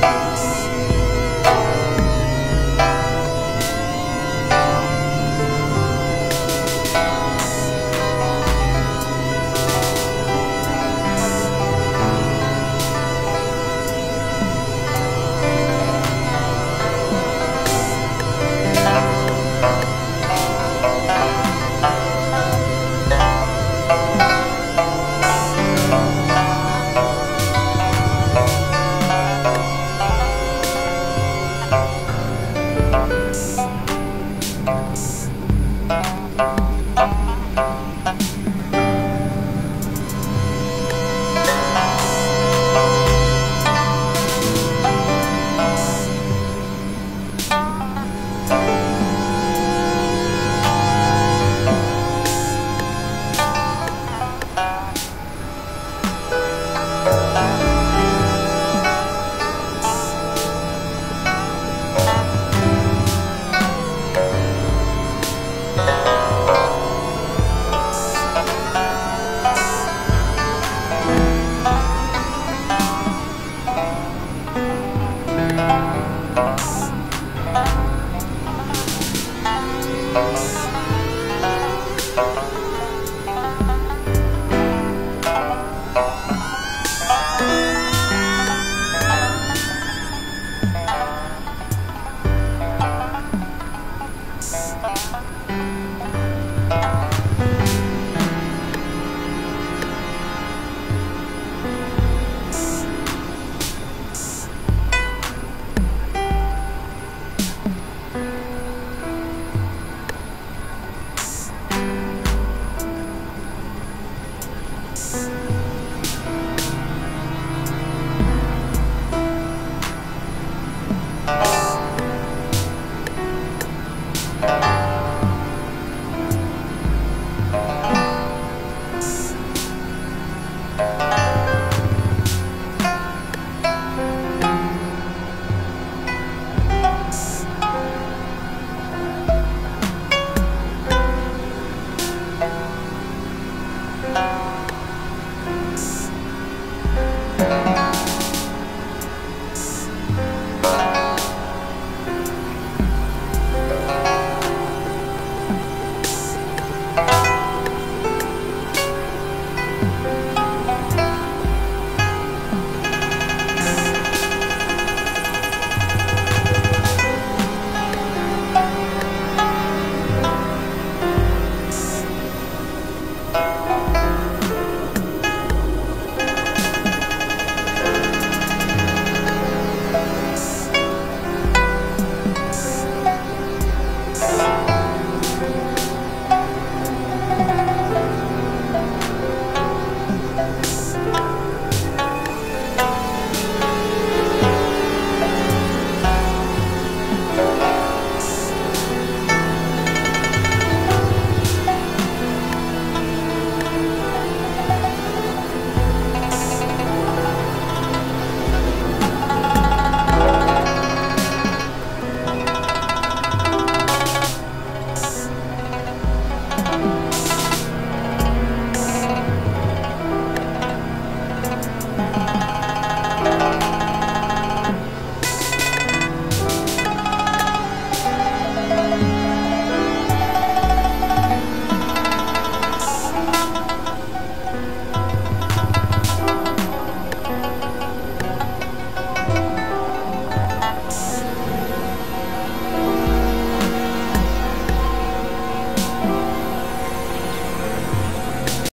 Thank Bye.